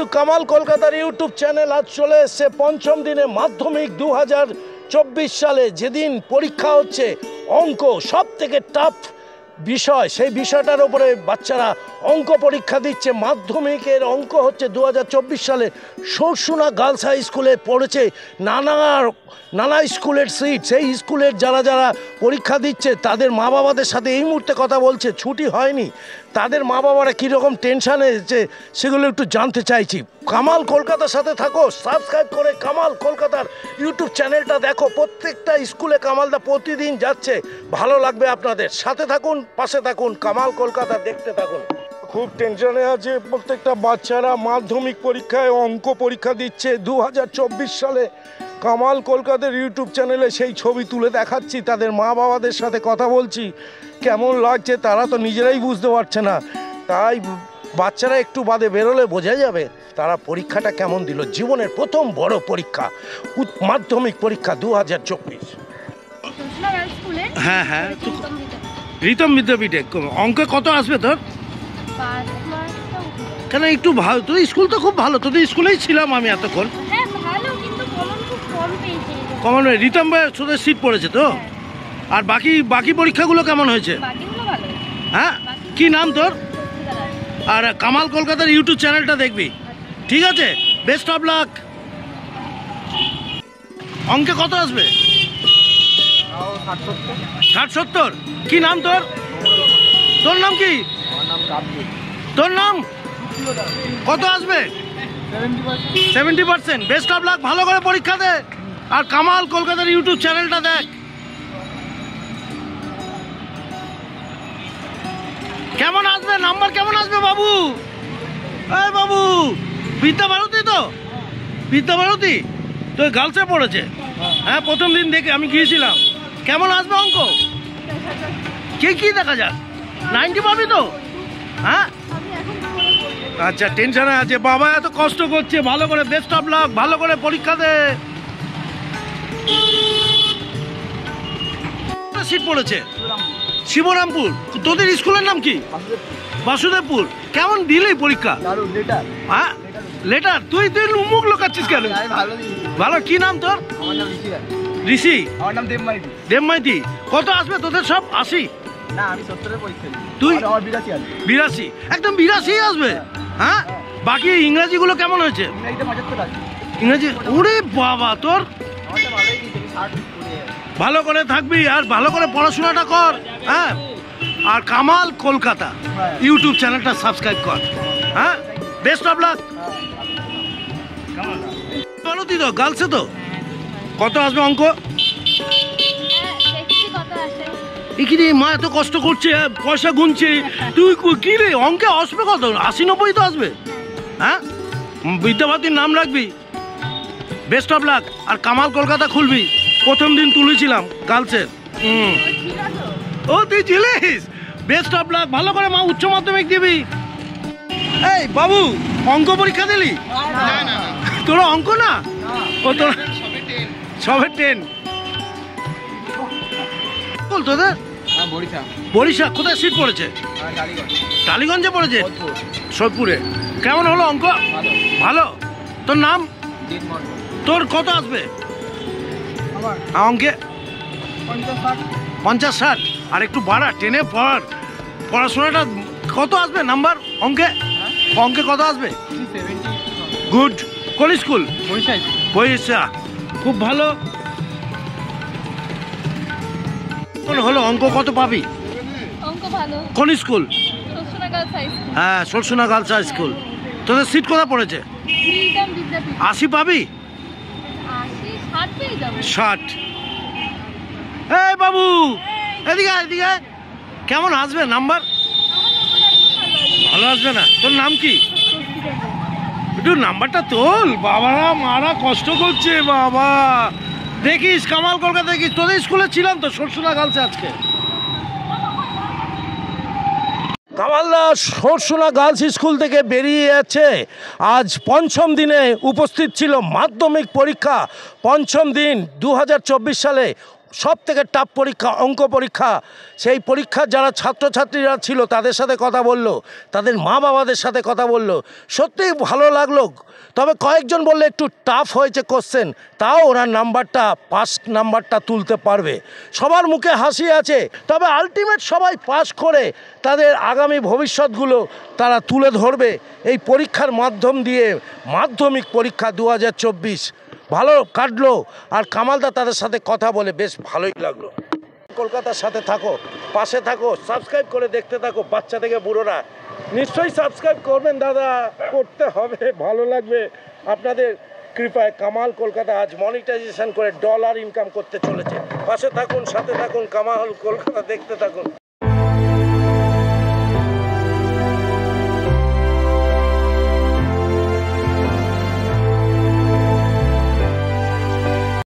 Two Kamal কলকাতার YouTube channel আজ চলে এসছে পঞ্চম দিনে মাধ্যমিক দু চব্বিশ সালে যেদিন পরীক্ষা হচ্ছে, অঙ্ক সব থেকে টাফ বিষয়, সেই বিষয়টার উপরে বাচ্চারা অঙ্ক পরীক্ষা দিচ্ছে। মাধ্যমিকের অঙ্ক হচ্ছে দু হাজার চব্বিশ সালে সরসুনা গার্লস হাই স্কুলে পড়েছে। নানা নানা স্কুলের সিট, সেই স্কুলের যারা যারা পরীক্ষা দিচ্ছে, তাদের মা বাবাদের সাথে এই মুহূর্তে কথা বলছে, ছুটি হয়নি। তাদের মা বাবারা কীরকম টেনশানে যে সেগুলো একটু জানতে চাইছি। কামাল কলকাতার সাথে থাকো সাবস্ক্রাইব করে কামাল কলকাতার ইউটিউব চ্যানেলটা দেখো। প্রত্যেকটা স্কুলে কামালদা প্রতিদিন যাচ্ছে। ভালো লাগবে আপনাদের। সাথে থাকুন পাশে থাকুন কামাল কলকাতা দেখতে থাকুন। খুব টেনশনে আছে প্রত্যেকটা বাচ্চারা মাধ্যমিক পরীক্ষায় অঙ্ক পরীক্ষা দিচ্ছে। দু হাজার চব্বিশ সালে কামাল কলকাতার ইউটিউব চ্যানেলে সেই ছবি তুলে দেখাচ্ছি তাদের মা বাবাদের সাথে কথা বলছি। কেমন লাগছে তারা তো নিজেরাই বুঝতে পারছে না। তাই বাচ্চারা একটু বাদে বেরোলে বোঝা যাবে তারা পরীক্ষাটা কেমন দিল। জীবনের প্রথম বড় পরীক্ষা উচ্চ মাধ্যমিক পরীক্ষা দু হাজার চব্বিশ। হ্যাঁ হ্যাঁ। রিতম বিদ্যাপীঠে অঙ্কে কত আসবে তোর? কেন একটু ভালো তোর স্কুল তো খুব ভালো তোদের স্কুলেই ছিলাম আমি এতক্ষণ। হ্যাঁ কমন রিতম তোদের সিট পড়েছে তো? আর বাকি বাকি পরীক্ষাগুলো কেমন হয়েছে? হ্যাঁ? কি নাম তোর? আর কামাল কলকাতার ইউটিউব চ্যানেলটা দেখবি। ঠিক আছে বেস্ট অফ লাক অঙ্কে কত আসবে? ষাট সত্তর। কি নাম তোর? তোর নাম কি? তোর নাম? কত আসবে? Seventy percent. Best of luck ভালো করে পরীক্ষা দে। আর কামাল কলকাতার ইউটিউব চ্যানেলটা দেখ। কেমন আসবে? নাম্বার কেমন আসবে বাবু? এই বাবু বিদ্যা ভারতী তো? বিদ্যা ভারতী? তো গার্লসে পড়েছে। হ্যাঁ প্রথম দিন দেখে আমি গিয়েছিলাম। কেমন আসবে অঙ্ক? কে কি দেখা যাক? নাইনটি পাবি তো? হ্যাঁ? আচ্ছা টেনশনে আছে বাবা এত কষ্ট করছে ভালো করে বেস্ট অফ লাক ভালো করে পরীক্ষা দে। সিট পড়েছে। শিবরামপুর। তোদের স্কুলের নাম কি? বাসুদেবপুর। কেমন দিলি পরীক্ষা? হ্যাঁ? লেটার তুই তুই মুখ লোকাচ্ছিস কেন? ভালো কি নাম তোর? আমার নাম ঋষি? আমার নাম দেবমাইতি। দেবমাইতি কত আসবে তোদের সব? আশি? না আমি সত্তরের পরীক্ষা তুই? বিরাশি আছে বিরাশি? একদম বিরাশি আসবে। হ্যাঁ? বাকি ইংরাজিগুলো কেমন হয়েছে? ইংরাজি? ওরে বাবা তোর? ভালো করে থাকবি আর ভালো করে পড়াশোনাটা কর হ্যাঁ? আর কামাল কলকাতা হ্যাঁ। ইউটিউব চ্যানেলটা সাবস্ক্রাইব কর হ্যাঁ? বেস্ট অফ লাক বলো তো গার্লসে তো? কত আসবে অঙ্ক? এখানে মা এত কষ্ট করছে পয়সা গুনছে। তুই কি রে অঙ্কে আসবে কত? আশি নব্বই তো আসবে? হ্যাঁ? বিদ্যাভারতীর নাম রাখবি? বেস্ট অফ লাক আর কামাল কলকাতা খুলবি? প্রথম দিন তুলেছিলাম গার্লসের ও তুই ছিলিস বেস্ট অফ লাক ভালো করে মা উচ্চ মাধ্যমিক দিবি। এই বাবু অঙ্ক পরীক্ষা দিলি? তোর অঙ্ক না? ও তোর সবে টেন বল তোদের হ্যাঁ বরিশা কোথায় সিট পড়েছে? হ্যাঁ টালিগঞ্জে পড়েছে? বোধপুর সোদপুরে। কেমন হলো অঙ্ক? ভালো। তোর নাম? তোর কত আসবে? অঙ্কে? পঞ্চাশ ষাট। আর একটু বাড়া টেনে পড়। পড়াশোনাটা কত আসবে? নাম্বার অঙ্কে? অঙ্কে কত আসবে? গুড। কোন স্কুল? বরিশা খুব ভালো। হলো? অঙ্ক কত পাবি? কোন স্কুল? হ্যাঁ সরসুনা গার্লস হাই স্কুল তোদের সিট কোথায় পড়েছে? আশি পাবি? ষাট এই বাবু এদিকে এদিকে কেমন আসবে? নাম্বার? ভালো আসবে না? তোর নাম কি? একটু নাম্বারটা তোল। বাবারা, মারা কষ্ট করছে, বাবা। দেখিস, কামাল কলকাতা দেখিস। তোদের স্কুলে ছিলাম তো, সরসুনা গালছে আজকে। কামালদা সরসুনা গার্লস স্কুল থেকে বেরিয়ে যাচ্ছে। আজ পঞ্চম দিনে উপস্থিত ছিল মাধ্যমিক পরীক্ষা। পঞ্চম দিন দু হাজার চব্বিশ সালে সব থেকে টাফ পরীক্ষা, অঙ্ক পরীক্ষা, সেই পরীক্ষার যারা ছাত্রছাত্রীরা ছিল তাদের সাথে কথা বলল, তাদের মা বাবাদের সাথে কথা বলল। সত্যিই ভালো লাগল। তবে কয়েকজন বললে, একটু টাফ হয়েছে কোশ্চেন তাও ওনার নাম্বারটা পাস নাম্বারটা তুলতে পারবে। সবার মুখে হাসি আছে। তবে আলটিমেট সবাই পাস করে, তাদের আগামী ভবিষ্যৎগুলো তারা তুলে ধরবে। এই পরীক্ষার মাধ্যম দিয়ে মাধ্যমিক পরীক্ষা দু হাজার চব্বিশ ভালো কাটলো। আর কামালদা তাদের সাথে কথা বলে বেশ ভালোই লাগল। কলকাতার সাথে থাকো, পাশে থাকো সাবস্ক্রাইব করে দেখতে থাকো, বাচ্চা থেকে বুড়োরা। নিশ্চয়ই সাবস্ক্রাইব করবেন, দাদা। করতে হবে, ভালো লাগবে। আপনাদের কৃপায় কামাল কলকাতা আজ মনিটাইজেশন করে ডলার ইনকাম করতে চলেছে। পাশে থাকুন, সাথে থাকুন, কামাল কলকাতা দেখতে থাকুন।